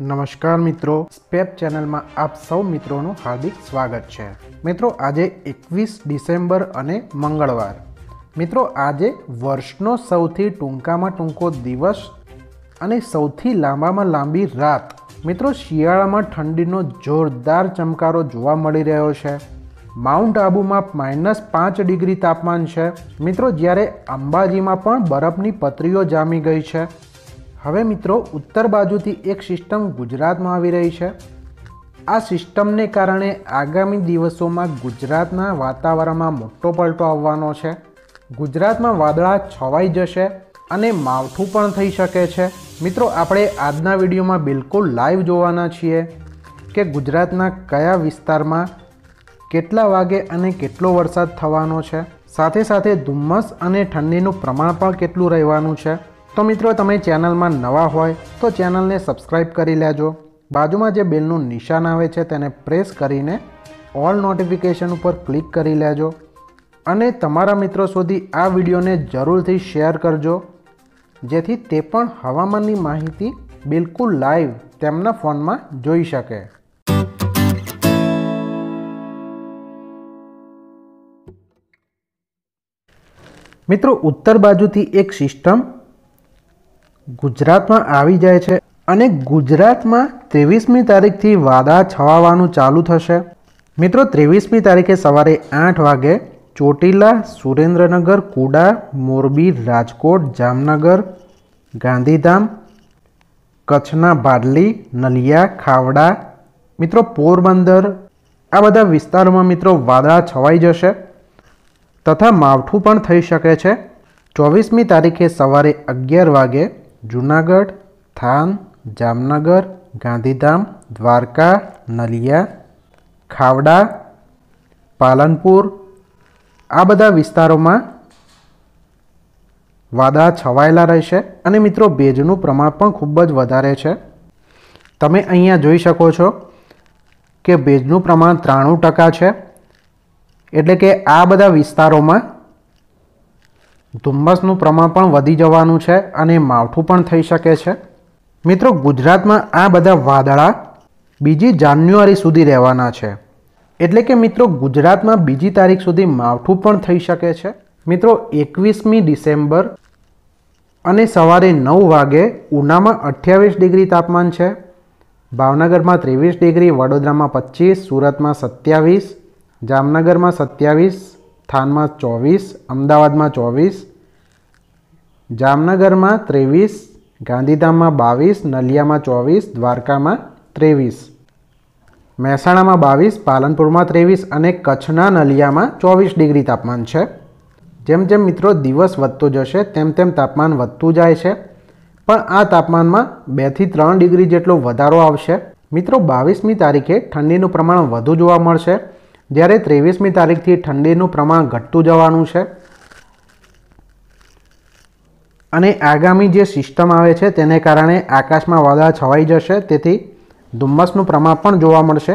નમસ્કાર મિત્રો, સ્પેપ ચેનલમાં આપ સૌ મિત્રોનું હાર્દિક સ્વાગત છે. મિત્રો, આજે એકવીસ ડિસેમ્બર અને મંગળવાર. મિત્રો, આજે વર્ષનો સૌથી ટૂંકામાં ટૂંકો દિવસ અને સૌથી લાંબામાં લાંબી રાત. મિત્રો, શિયાળામાં ઠંડીનો જોરદાર ચમકારો જોવા મળી રહ્યો છે. માઉન્ટ આબુમાં માઇનસ પાંચ ડિગ્રી તાપમાન છે. મિત્રો, જ્યારે અંબાજીમાં પણ બરફની પતરીઓ જામી ગઈ છે. હવે મિત્રો, ઉત્તર બાજુથી એક સિસ્ટમ ગુજરાતમાં આવી રહી છે. આ સિસ્ટમને કારણે આગામી દિવસોમાં ગુજરાતના વાતાવરણમાં મોટો પલટો આવવાનો છે. ગુજરાતમાં વાદળા છવાઈ જશે અને માવઠું પણ થઈ શકે છે. મિત્રો, આપણે આજના વિડીયોમાં બિલકુલ લાઈવ જોવાના છીએ કે ગુજરાતના કયા વિસ્તારમાં કેટલા વાગે અને કેટલો વરસાદ થવાનો છે. સાથે સાથે ધુમ્મસ અને ઠંડીનું પ્રમાણ પણ કેટલું રહેવાનું છે. તો મિત્રો, તમે ચેનલમાં નવા હોય તો ચેનલને સબસ્ક્રાઈબ કરી લેજો. બાજુમાં જે બેલનું નિશાન આવે છે તેને પ્રેસ કરીને ઓલ નોટિફિકેશન ઉપર ક્લિક કરી લેજો. અને તમારા મિત્રો સુધી આ વિડીયોને જરૂરથી શેર કરજો. જેથી તે પણ હવામાનની માહિતી બિલકુલ લાઈવ તેમના ફોનમાં જોઈ શકે. મિત્રો, ઉત્તર બાજુથી એક સિસ્ટમ ગુજરાતમાં આવી જાય છે અને ગુજરાતમાં ત્રેવીસમી તારીખથી વાદા છવાવાનું ચાલુ થશે. મિત્રો, ત્રેવીસમી તારીખે સવારે આઠ વાગે ચોટીલા, સુરેન્દ્રનગર, કુડા, મોરબી, રાજકોટ, જામનગર, ગાંધીધામ, કચ્છના બાડલી, નલિયા, ખાવડા, મિત્રો, પોરબંદર, આ બધા વિસ્તારોમાં મિત્રો વાદળા છવાઈ જશે તથા માવઠું પણ થઈ શકે છે. ચોવીસમી તારીખે સવારે અગિયાર વાગે જુનાગઢ, થાન, જામનગર, ગાંધીધામ, દ્વારકા, નલિયા, ખાવડા, પાલનપુર. આ બધા વિસ્તારોમાં વાદળા છવાયેલા રહેશે અને મિત્રો ભેજનું પ્રમાણ પણ ખૂબ જ વધારે છે. તમે અહીંયા જોઈ શકો છો કે ભેજનું પ્રમાણ ત્રાણું ટકા છે. એટલે કે આ બધા વિસ્તારોમાં ધુમ્મસનું પ્રમાણ પણ વધી જવાનું છે અને માવઠું પણ થઈ શકે છે. મિત્રો, ગુજરાતમાં આ બધા વાદળા બીજી જાન્યુઆરી સુધી રહેવાના છે. એટલે કે મિત્રો, ગુજરાતમાં બીજી તારીખ સુધી માવઠું પણ થઈ શકે છે. મિત્રો, એકવીસમી ડિસેમ્બર અને સવારે નવ વાગે ઉનામાં અઠ્યાવીસ ડિગ્રી તાપમાન છે. ભાવનગરમાં ત્રેવીસ ડિગ્રી, વડોદરામાં પચીસ, સુરતમાં સત્યાવીસ, જામનગરમાં સત્યાવીસ થાનમાં ચોવીસ, અમદાવાદમાં ચોવીસ, જામનગરમાં ત્રેવીસ, ગાંધીધામમાં બાવીસ, નલિયામાં ચોવીસ, દ્વારકામાં ત્રેવીસ, મહેસાણામાં બાવીસ, પાલનપુરમાં ત્રેવીસ અને કચ્છના નલિયામાં ચોવીસ ડિગ્રી તાપમાન છે. જેમ જેમ મિત્રો દિવસ વધતો જશે, તેમ તેમ તાપમાન વધતું જાય છે. પણ આ તાપમાનમાં બેથી ત્રણ ડિગ્રી જેટલો વધારો આવશે. મિત્રો, બાવીસમી તારીખે ઠંડીનું પ્રમાણ વધુ જોવા મળશે. જ્યારે ત્રેવીસમી તારીખથી ઠંડીનું પ્રમાણ ઘટતું જવાનું છે અને આગામી જે સિસ્ટમ આવે છે તેને કારણે આકાશમાં વાદળા છવાઈ જશે, તેથી ધુમ્મસનું પ્રમાણ પણ જોવા મળશે.